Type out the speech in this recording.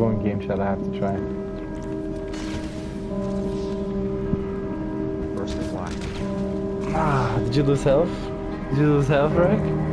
Going game chat, I have to try. First to fly. Ah, did you lose health? Did you lose health, Rick?